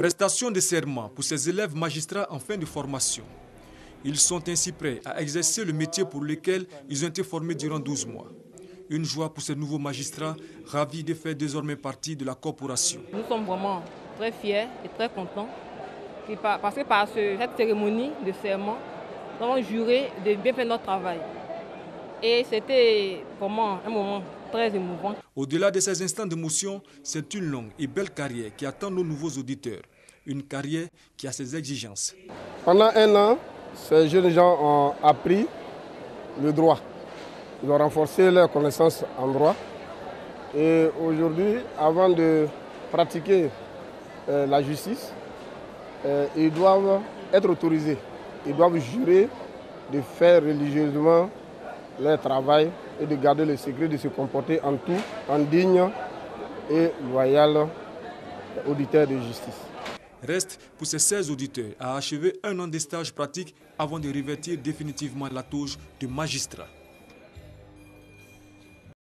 Prestation de serment pour ces élèves magistrats en fin de formation. Ils sont ainsi prêts à exercer le métier pour lequel ils ont été formés durant 12 mois. Une joie pour ces nouveaux magistrats, ravis de faire désormais partie de la corporation. Nous sommes vraiment très fiers et très contents parce que par cette cérémonie de serment, nous avons juré de bien faire notre travail. Et c'était vraiment un moment très émouvant. Au-delà de ces instants d'émotion, c'est une longue et belle carrière qui attend nos nouveaux auditeurs. Une carrière qui a ses exigences. Pendant un an, ces jeunes gens ont appris le droit. Ils ont renforcé leurs connaissances en droit. Et aujourd'hui, avant de pratiquer euh, la justice, euh, ils doivent être autorisés. Ils doivent jurer de faire religieusement leur travail et de garder le secret, de se comporter en tout, en digne et loyal auditeur de justice. Reste pour ces 16 auditeurs à achever un an de stage pratique avant de revêtir définitivement la touche de magistrat.